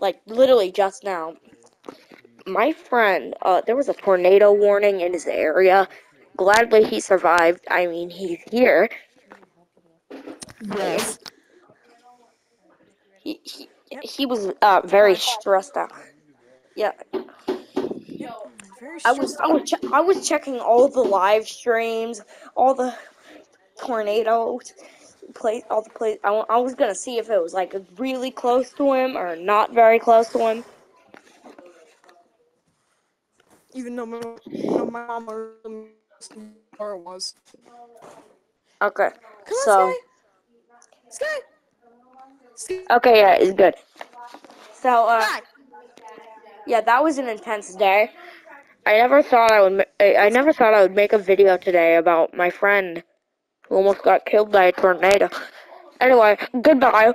like literally just now. My friend, uh, there was a tornado warning in his area. Gladly he survived. I mean, he's here. Yes. He he, he was uh very stressed out. Yeah, I was I was I was checking all the live streams, all the tornadoes, place all the place. I, I was gonna see if it was like really close to him or not very close to him. Even though my, no, my mom it was. Okay, Come so on, Sky. Sky. Sky. okay, yeah, it's good. So uh, yeah, that was an intense day. I never thought I would. I I never thought I would make a video today about my friend almost got killed by a tornado. Anyway, goodbye.